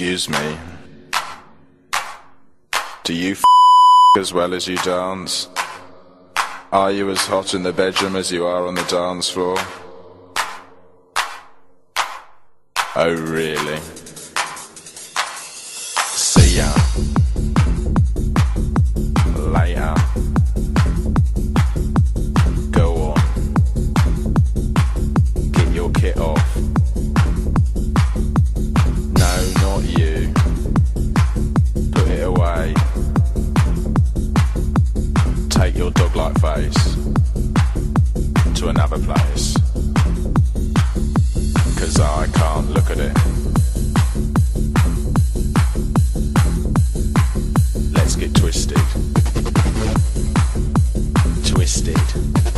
Excuse me. Do you f as well as you dance? Are you as hot in the bedroom as you are on the dance floor? Oh, really? another place. Cause I can't look at it. Let's get twisted. Twisted.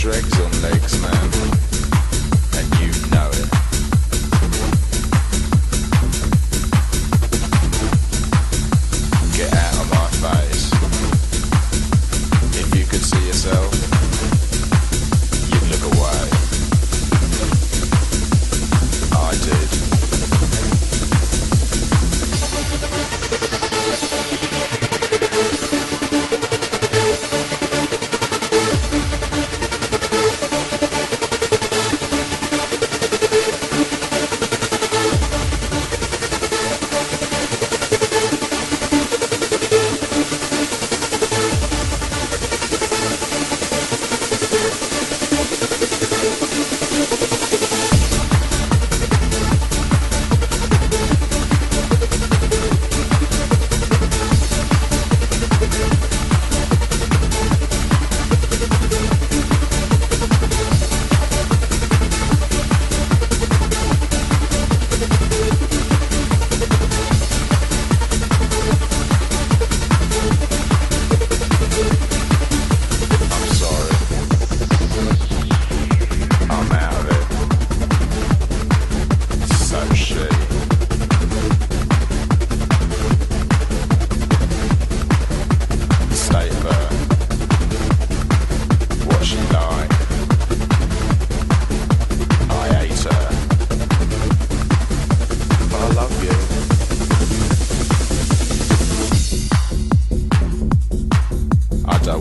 dregs on legs, man.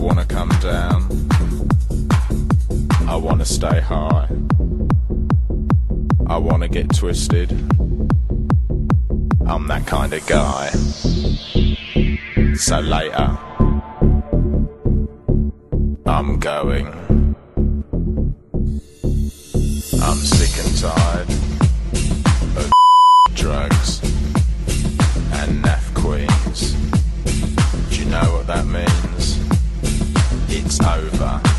wanna come down. I wanna stay high. I wanna get twisted. I'm that kind of guy. So later, I'm going. I'm sick and tired. over.